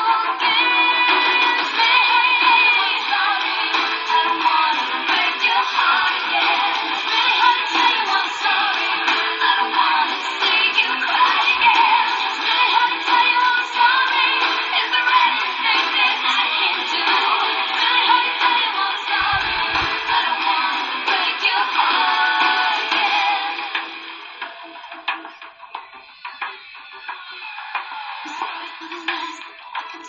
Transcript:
again.